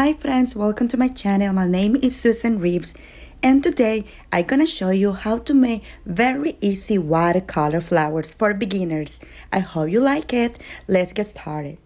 Hi friends, welcome to my channel. My name is Susan Reeves and today I'm gonna show you how to make very easy watercolor flowers for beginners. I hope you like it. Let's get started.